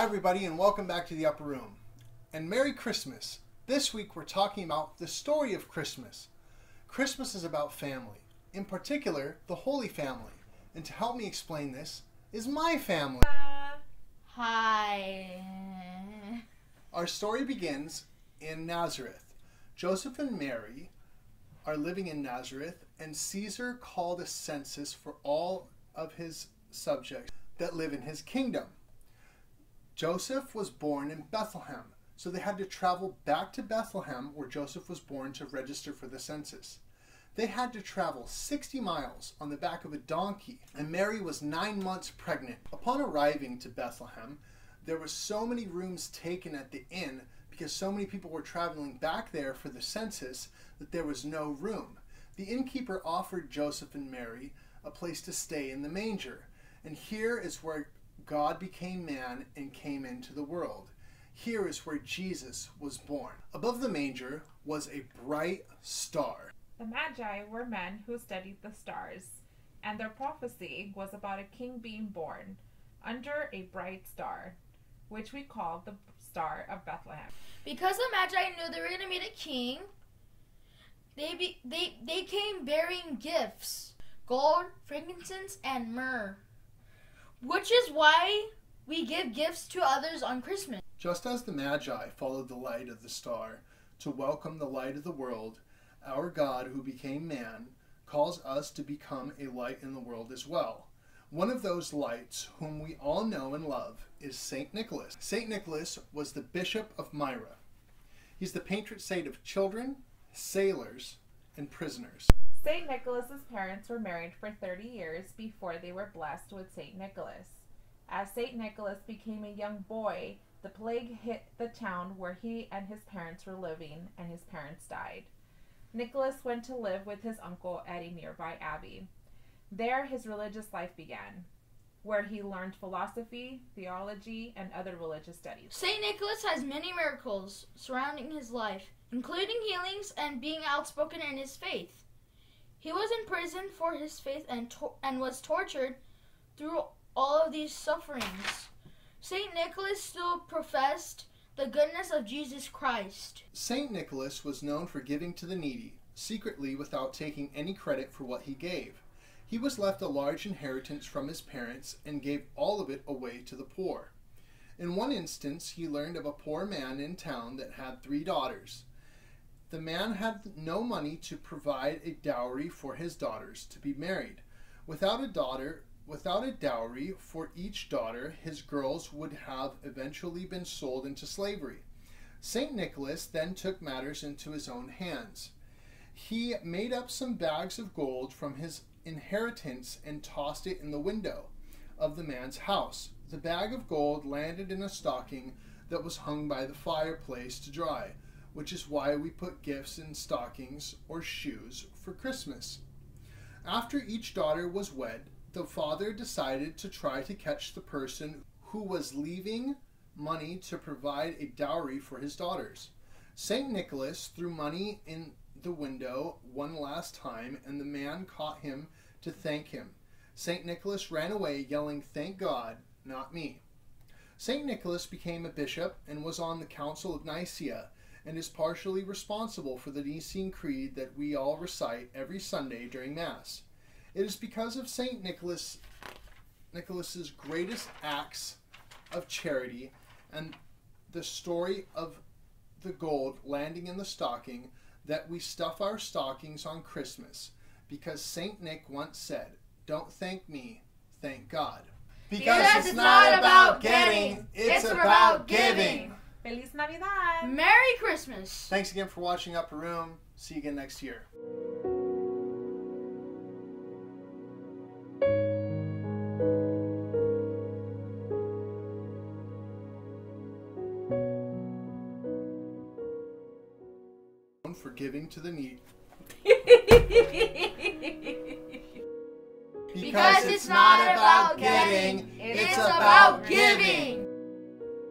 Hi, everybody, and welcome back to the Upper Room. And Merry Christmas. This week we're talking about the story of Christmas. Christmas is about family, in particular, the Holy Family. And to help me explain this is my family. Hi. Our story begins in Nazareth. Joseph and Mary are living in Nazareth, and Caesar called a census for all of his subjects that live in his kingdom. Joseph was born in Bethlehem, so they had to travel back to Bethlehem, where Joseph was born, to register for the census. They had to travel 60 miles on the back of a donkey, and Mary was nine months pregnant. Upon arriving to Bethlehem, there were so many rooms taken at the inn because so many people were traveling back there for the census that there was no room. The innkeeper offered Joseph and Mary a place to stay in the manger. And here is where God became man and came into the world. Here is where Jesus was born. Above the manger was a bright star. The Magi were men who studied the stars, and their prophecy was about a king being born under a bright star, which we call the Star of Bethlehem. Because the Magi knew they were going to meet a king, they, be, they, they came bearing gifts gold, frankincense, and myrrh. Which is why we give gifts to others on Christmas. Just as the Magi followed the light of the star to welcome the light of the world, our God, who became man, calls us to become a light in the world as well. One of those lights, whom we all know and love, is St. Nicholas. St. Nicholas was the Bishop of Myra. He's the patron saint of children, sailors, and prisoners. St. Nicholas's parents were married for 30 years before they were blessed with St. Nicholas. As St. Nicholas became a young boy, the plague hit the town where he and his parents were living, and his parents died. Nicholas went to live with his uncle at a nearby abbey. There, his religious life began, where he learned philosophy, theology, and other religious studies. St. Nicholas has many miracles surrounding his life, including healings and being outspoken in his faith. He was in prison for his faith and, to- and was tortured through all of these sufferings. St. Nicholas still professed the goodness of Jesus Christ. St. Nicholas was known for giving to the needy, secretly without taking any credit for what he gave. He was left a large inheritance from his parents and gave all of it away to the poor. In one instance, he learned of a poor man in town that had three daughters. The man had no money to provide a dowry for his daughters to be married. Without a daughter, without a dowry for each daughter, his girls would have eventually been sold into slavery. St. Nicholas then took matters into his own hands. He made up some bags of gold from his inheritance and tossed it in the window of the man's house. The bag of gold landed in a stocking that was hung by the fireplace to dry, which is why we put gifts in stockings or shoes for Christmas. After each daughter was wed, the father decided to try to catch the person who was leaving money to provide a dowry for his daughters. St. Nicholas threw money in the window one last time, and the man caught him to thank him. St. Nicholas ran away, yelling, Thank God, not me. St. Nicholas became a bishop and was on the Council of Nicaea and is partially responsible for the Nicene Creed that we all recite every Sunday during Mass. It is because of St. Nicholas Nicholas's greatest acts of charity and the story of the gold landing in the stocking that we stuff our stockings on Christmas because St. Nick once said, Don't thank me, thank God. Because it's not about getting, it's about giving. Feliz Navidad! Merry Christmas! Thanks again for watching Upper Room. See you again next year. For giving to the needy. Because it's not about getting, it's about giving.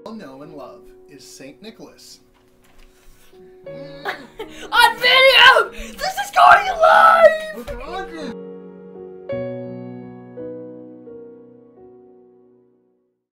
All know and love is Saint Nicholas. On